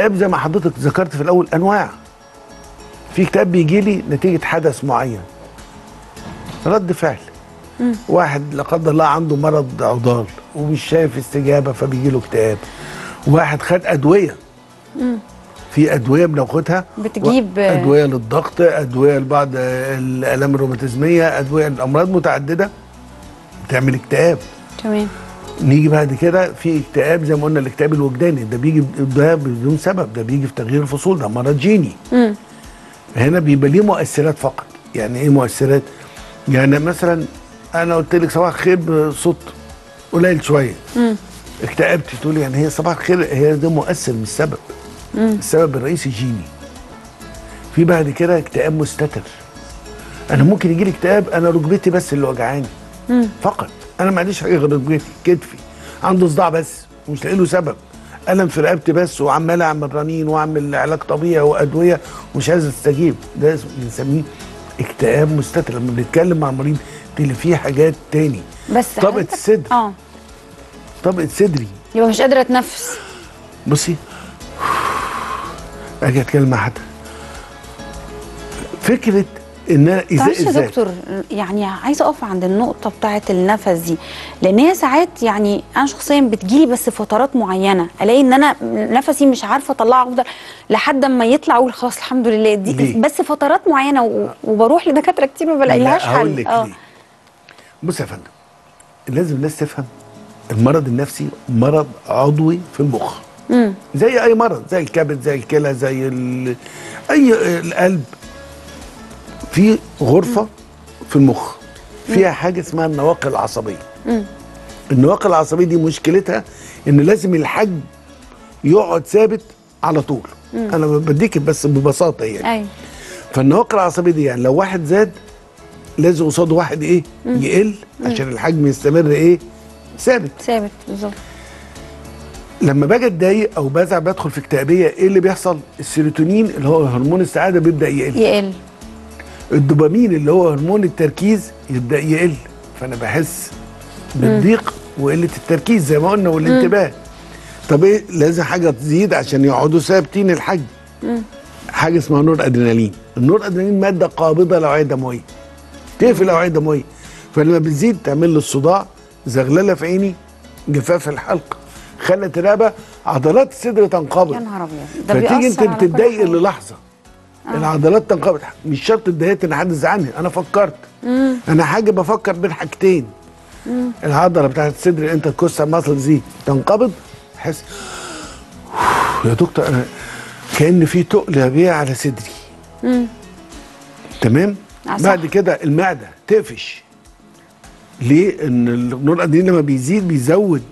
الاكتئاب زي ما حضرتك ذكرت في الأول أنواع. في اكتئاب بيجي لي نتيجة حدث معين. رد فعل. واحد لا قدر الله عنده مرض عضال ومش شايف استجابة فبيجي له اكتئاب. واحد خد أدوية. في أدوية بناخدها. بتجيب- أدوية للضغط أدوية لبعض الالام الروماتيزمية أدوية لأمراض متعددة. بتعمل اكتئاب. تمام. نيجي بعد كده في اكتئاب زي ما قلنا الاكتئاب الوجداني. ده بيجي ده بدون سبب. ده بيجي في تغيير الفصول. ده مرض جيني. مم. هنا بيبقى ليه مؤثرات فقط. يعني إيه مؤثرات؟ يعني مثلا أنا قلت لك صباح الخير بصوت قليل شوية. اكتئبت تقول يعني هي صباح الخير هي ده مؤثر مش سبب. السبب الرئيسي جيني. في بعد كده اكتئاب مستتر. أنا ممكن يجي لي اكتئاب أنا ركبتي بس اللي وجعاني. فقط. أنا ما عنديش حاجة غير كتفي عنده صداع بس ومش لاقي له سبب. الم في رقبتي بس وعمال أعمل رنين وأعمل علاج طبيعي وأدوية ومش عايز أستجيب. ده بنسميه اكتئاب مستتر. لما بنتكلم مع المريض اللي فيه حاجات تاني. بس طبقة الصدر آه. طبقة صدري. يبقى مش قادرة اتنفس بصي. أجي أتكلم مع حد. فكرة إن أنا إزاي يا إزاي؟ دكتور يعني عايزة أقف عند النقطة بتاعة النفس دي لأن هي ساعات يعني أنا شخصيا بتجيلي بس فترات معينة ألاقي إن أنا نفسي مش عارفة اطلعه افضل لحد أما يطلع أقول خلاص الحمد لله دي ليه؟ بس فترات معينة وبروح لدكاترة كتير ما بلاقيلهاش حل. لك ليه. بص يا فندم لازم الناس تفهم المرض النفسي مرض عضوي في المخ. امم زي أي مرض زي الكبد زي الكلى زي. أي القلب. في غرفة في المخ فيها حاجة اسمها النواقل العصبية. النواقل العصبية دي مشكلتها إن لازم الحجم يقعد ثابت على طول. أنا بديك بس ببساطة يعني. أيوه. فالنواقل العصبية دي يعني لو واحد زاد لازم قصاده واحد إيه؟ يقل عشان الحجم يستمر إيه؟ ثابت. ثابت بالظبط. لما باجي أتضايق أو بزعل بدخل في اكتئابية إيه اللي بيحصل؟ السيروتونين اللي هو هرمون السعادة بيبدأ يقل. يقل. الدوبامين اللي هو هرمون التركيز يبدأ يقل. فأنا بحس بالضيق وقلة التركيز زي ما قلنا والانتباه. طب إيه لازم حاجة تزيد عشان يقعدوا ثابتين الحجم. حاجة اسمها نور أدرينالين. النور أدرينالين مادة قابضة للاوعيه الدمويه تقفل الاوعيه الدمويه فلما بتزيد تعمل لي الصداع زغللة في عيني جفاف الحلق. خلت الرقبه عضلات الصدر تنقبض. يا نهار أبيض. ده فتيجي أنت بتتضايق حاجة. للحظه العضلات تنقبض مش شرط اتضايقت ان حد زعلني أنا فكرت. أنا حاجة بفكر بين حاجتين. العضلة بتاعت الصدر انت الكوسه ماسل دي تنقبض. احس يا دكتور أنا كأن في تقل بيه على صدري. تمام؟ آه، صح. بعد كده المعدة تقفش. ليه؟ إن النور الادرينالين لما بيزيد بيزود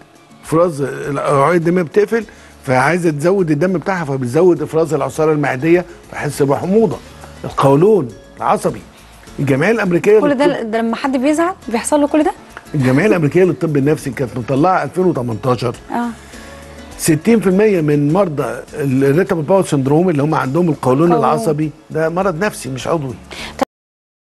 افراز الأوعية الدمويه بتقفل. فعايزة تزود الدم بتاعها فبتزود إفراز العصارة المعدية فاحس بحموضة. القولون العصبي. الجمعية الأمريكية كل ده ده لما حد بيزعل بيحصل له كل ده؟ الجمعية الأمريكية للطب النفسي كانت مطلعة 2018 آه. 60% من مرضى ال irritable bowel syndrome اللي هم عندهم القولون قولون. العصبي ده مرض نفسي مش عضوي.